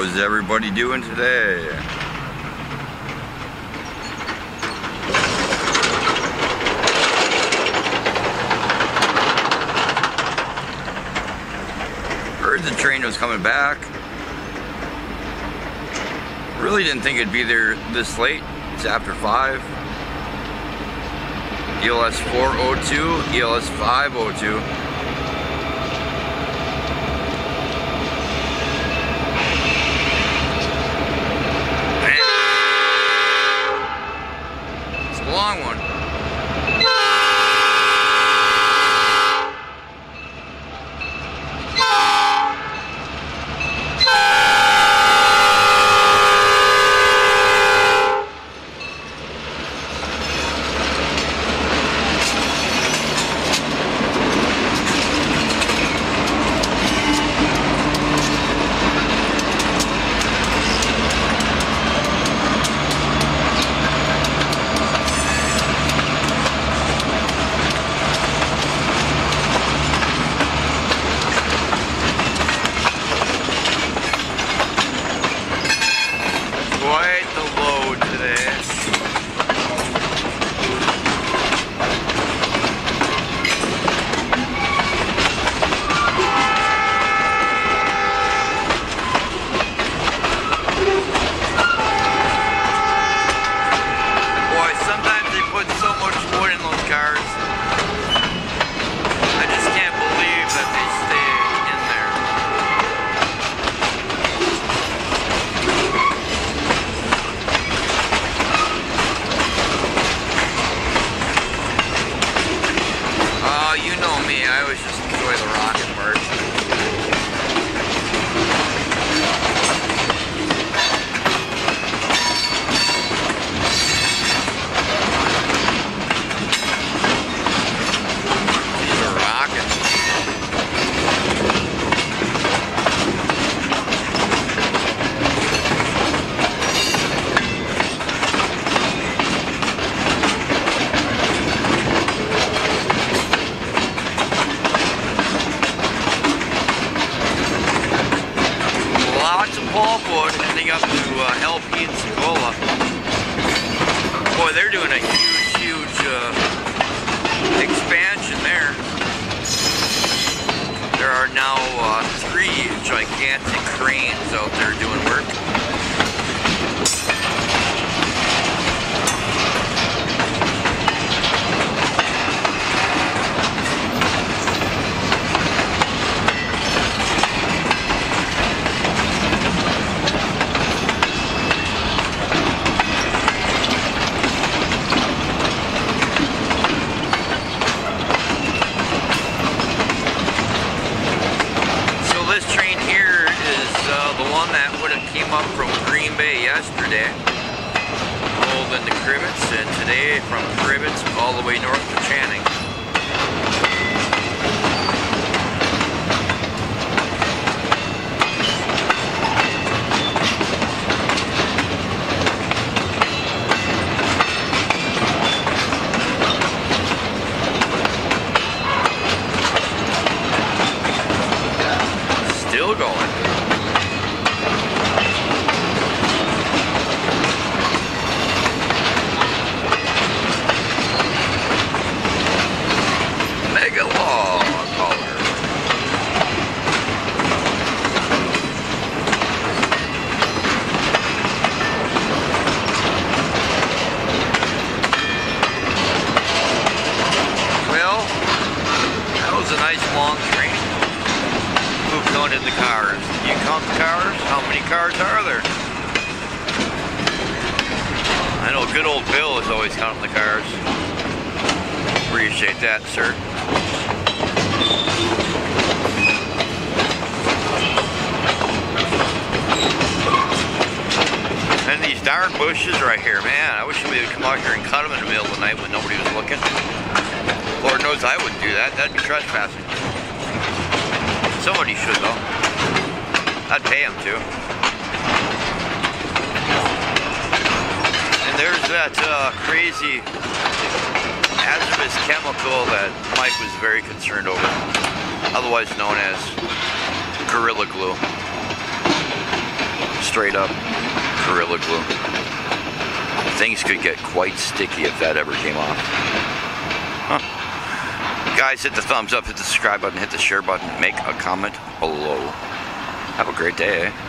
How's everybody doing today? Heard the train was coming back. Really didn't think it'd be there this late. It's after 5. ELS 402, ELS 502. Huge, uh, expansion there. There are now uh, three gigantic cranes out there doing work. So this train here is uh, the one that would have came up from Green Bay yesterday, rolled into Crivitz, and today from Crivitz all the way north to nice long train. Who counted the cars? You count the cars? How many cars are there? I know good old Bill is always counting the cars. Appreciate that, sir. And these darn bushes right here, man, I wish somebody would come out here and cut them in the middle of the night when nobody was looking. Lord knows I wouldn't do that. That'd be trespassing. Somebody should though. I'd pay him to. And there's that uh, crazy hazardous chemical that Mike was very concerned over, otherwise known as Gorilla Glue. straight up Gorilla Glue. Things could get quite sticky if that ever came off. Huh. Guys, hit the thumbs up, hit the subscribe button, hit the share button, make a comment below. Have a great day. Eh?